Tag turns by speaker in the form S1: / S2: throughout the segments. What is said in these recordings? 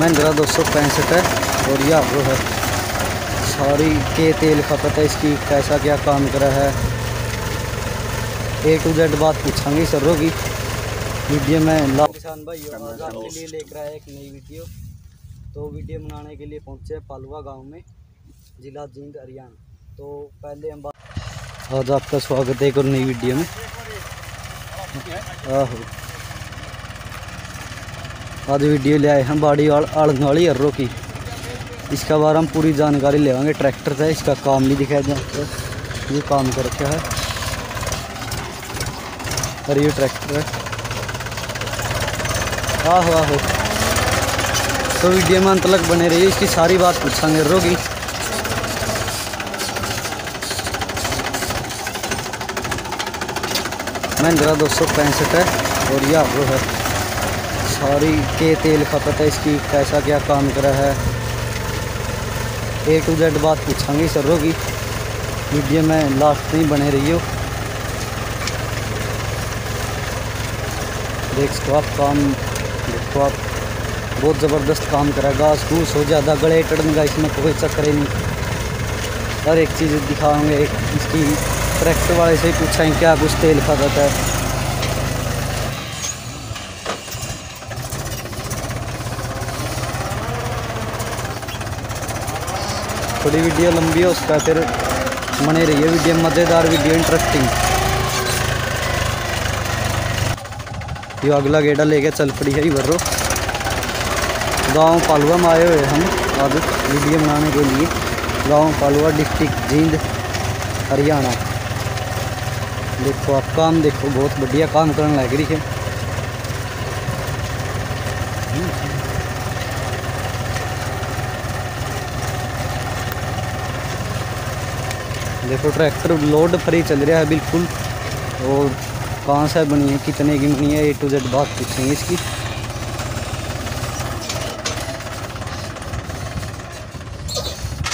S1: महिंद्रा दो सौ पैंसठ है और यह वो है। सारी के तेल खपत है इसकी कैसा क्या काम करा है। ए टू जेड बात पूछांगे सरों की। वीडियो में ला किसान भाई आज आपके लिए लेकर आया एक नई वीडियो। तो वीडियो बनाने के लिए पहुँचे पालवा गाँव में जिला जींद हरियाणा। तो पहले हम बात आज आपका स्वागत है एक और नई वीडियो में। आहो। आज वीडियो ले आए हैं बाड़ी वाली अर्रो की। इसका बारे हम पूरी जानकारी लेवांगे ट्रैक्टर से इसका काम भी दिखाया जाता है। ये काम कर रखा है। और ये ट्रैक्टर है। आहो आहो। तो वीडियो में अंत तक बने रहिए। इसकी सारी बात पूछांगे अर्रो की। महिंद्रा दो सौ पैंसठ है और यह वो है। सारी के तेल खपत है, इसकी कैसा क्या काम करा है। ए टू जेड बात पूछांगे सरों की। वीडियो में लास्ट में बने रहियो। देख सको आप काम, देखो आप। बहुत ज़बरदस्त काम करा है। घास घूस हो, ज़्यादा गले टड़न इसमें कोई चक्कर ही नहीं। हर एक चीज़ दिखाएँगे एक इसकी ट्रैक्टर वाले से ही पूछेंगे क्या कुछ तेल खपत है। थोड़ी वीडियो लंबी है, उसका फिर बने रही है वीडियो मज़ेदार वीडियो इंटरेस्टिंग ये अगला गेड़ा लेके चल पड़ी है वर्रो गाँव पालवा में आए हुए हम, आज वीडियो बनाने के लिए। गाँव पालवा डिस्ट्रिक्ट जींद, हरियाणा। देखो, आप काम देखो, बहुत बढ़िया काम करने लग रही है। देखो, ट्रैक्टर लोड फ्री चल रहा है बिल्कुल। और कहाँ से बनी है, कितने की बनी है ए टू जेड बात पूछेंगे इसकी।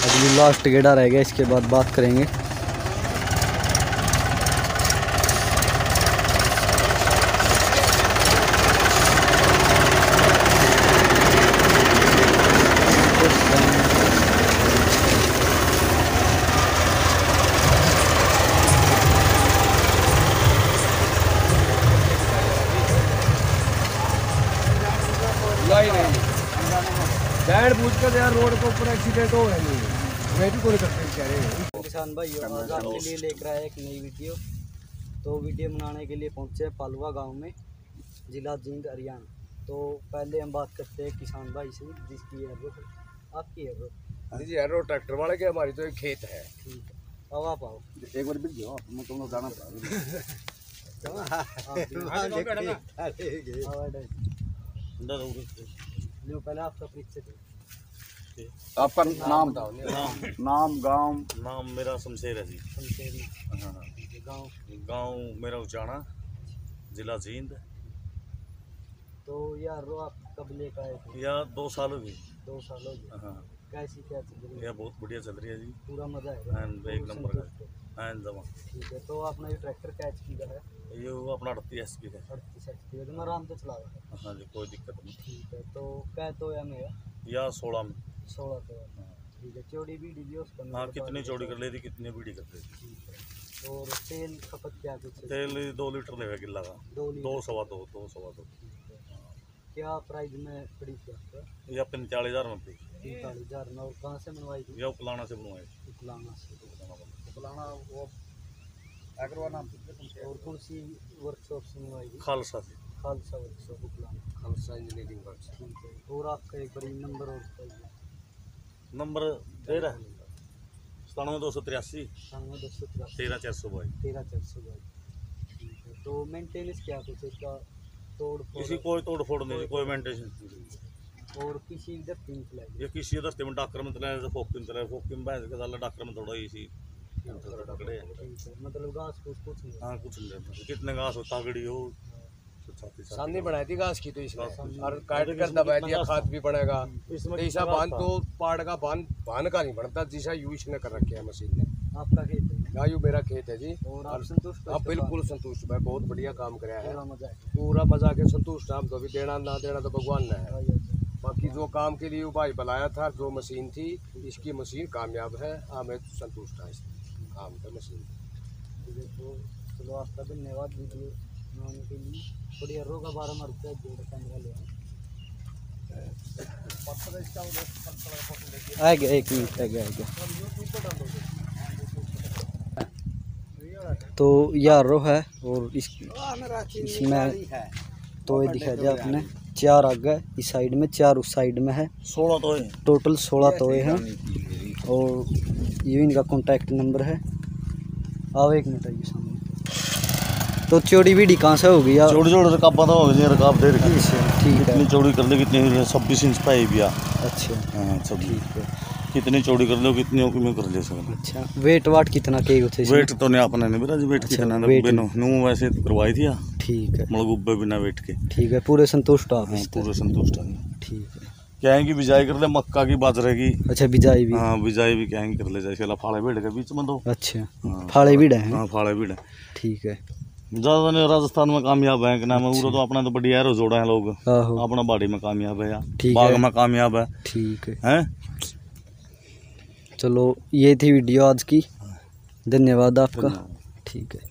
S1: अगली लास्ट गेड़ा रह गया इसके बाद बात करेंगे
S2: नहीं नहीं बैठ पूछ कर यार रोड के ऊपर एक्सीडेंट हो गया नहीं मैं भी कोई करते बेचारे।
S1: किसान भाई आज आपके लिए लेकर आया एक नई वीडियो। तो वीडियो बनाने के लिए पहुँचे पालवा गाँव में जिला जींद हरियाणा। तो पहले हम बात करते हैं किसान भाई से जिसकी है आपकी है वो?
S2: जी यार रोड ट्रैक्टर वाले के हमारी तो एक खेत है।
S1: ठीक है। अब आप आओ।
S2: एक बार जाओ मैं तुम लोग जाना
S1: आपका
S2: नाम बताओ नाम। गाँव।
S3: नाम मेरा शमशेर है जी।
S1: में
S3: हाँ
S1: गाँव।
S3: गाँव मेरा उचाना जिला जींद।
S1: तो यार रो आप कब लेकर आए थे?
S3: या दो साल हो गए।
S1: दो साल हो गए।
S3: हाँ।
S1: कैसी क्या चल रही है?
S3: यह बहुत बढ़िया चल रही है जी।
S1: पूरा मज़ा है
S3: एंड एक नंबर का। हाँ जमा।
S1: ठीक है तो आपने ये ट्रैक्टर कैच किया है?
S3: ये वो अपना अड़तीस एच पी
S1: अड़तीस एच पी तो आराम से चला रहा है।
S3: हाँ जी कोई दिक्कत नहीं।
S1: ठीक है तो क्या तो या मेरा
S3: या सोलह में।
S1: सोलह तो ठीक है चौड़ी बीडी भी उसका
S3: हाँ कितनी चौड़ी। कर लेती कितनी बीड़ी कर लेती
S1: ठीक है और तेल खपत क्या कुछ
S3: तेल दो लीटर किला का।
S1: दो
S3: दो सवा दो दो सवा दो।
S1: क्या प्राइस में पड़ी थी
S3: या पैंतालीस हज़ार में पी
S1: पैंतालीस हज़ार में और कहाँ से मनवाई थी?
S3: या उकलाना से बनवाए
S1: उकलाना से।
S2: फलाना वो एग्रो नाम
S1: और कौन सी वर्कशॉप से मनवाई
S3: खालसा से।
S1: Khalsa workshop Uklana
S2: Khalsa engineering works
S1: ठीक है। और आपका एक बड़ी नंबर और
S3: नंबर तेरह सतानवे दो सौ तिरासी।
S1: अठानवे दस सौ तिरासी।
S3: तेरह चार सौ बाईस।
S1: तेरह चार सौ बाईस। ठीक है। तो मेंटेनेंस क्या कुछ? इसका तोड़
S3: किसी कोई तोड़ फोड़ नहीं कोई मेंटेन
S1: और किसी इधर तीन खिलाई
S3: ये किसी दस्ते में डाकर में चलाया फोकिम चलाया फोकिम भैंस के डाकर में थोड़ा
S1: है मतलब घास कुछ नहीं
S3: हाँ। कुछ नहीं रहता कितने घास हो तागड़ी हो तो
S2: सामने बनाई थी घास की तो इसमें और काट कर दिया खाद भी बनेगा।
S3: इसमें
S2: तो ऐसा बाँध तो पाड़ का बाँध बाँध का नहीं बनता जैसा यूज़ ने कर रखे है मशीन ने।
S1: आपका खेत है?
S2: गायू मेरा खेत है जी।
S1: और आप संतुष्ट
S2: आप बिल्कुल संतुष्ट भाई बहुत बढ़िया काम कराया
S1: बाद?
S2: है।
S1: पूरा मज़ा है
S2: के संतुष्ट हम तो अभी देना ना देना तो भगवान ने है।
S1: हाँ, तो।
S2: बाकी जो काम के लिए भाई बुलाया था जो मशीन थी इसकी मशीन कामयाब है हाँ मैं संतुष्ट हूँ इससे काम है मशीन
S1: तो चलो आपका धन्यवाद वीडियो बनाने के लिए। थोड़ी का बारह मार के जोड़ आ गया एक मिनट आ गया आ गया तो यारो है और इस इसमें तो ये दिखा जाए आपने चार आगे इस साइड में चार उस साइड में है।
S3: सोलह तो
S1: टोटल सोलह तोए हैं और ये इनका कॉन्टैक्ट नंबर है। आओ एक मिनट आइए सामने। तो चौड़ी बीड़ी कहाँ से होगी यार?
S3: चौड़ी चौड़ी रकाबा तो हो गई रकाब दे रखी।
S1: अच्छा ठीक है।
S3: कितनी चौड़ी कर ले कितनी छब्बीस इंच पाई भी आ
S1: अच्छा
S3: हाँ
S1: ठीक है।
S3: कितनी चौड़ी कर लो कितनी हो में कर ले सकते
S1: अच्छा वेट वाट कितना के होते
S3: वेट तो नहीं अपने नहीं मेरा वेट
S1: अच्छा,
S3: कितना
S1: weight
S3: बेनो नू वैसे तो करवाई थी
S1: ठीक है।
S3: मतलब गुब्बे बिना वेट के।
S1: ठीक है पूरे संतुष्ट आप
S3: हाँ, पूरे संतुष्ट है।
S1: ठीक है।
S3: क्या है कि बिजाई कर ले मक्का की बाजरे की
S1: अच्छा बिजाई भी।
S3: हाँ बिजाई भी क्या है कि कर ले जैसे फाड़े भेड़ के बीच में दो
S1: अच्छा
S3: हाँ,
S1: फाड़े भी हैं?
S3: हाँ फाड़े भेड़
S1: ठीक है।
S3: ज़्यादा नहीं राजस्थान में कामयाब है है उरो तो अपना तो बढ़िया है जोड़ा है लोग। अपना बाड़ी में कामयाब है यार। बाग में कामयाब है।
S1: ठीक है।
S3: हैं?
S1: चलो ये थी वीडियो आज की। धन्यवाद आपका। ठीक है।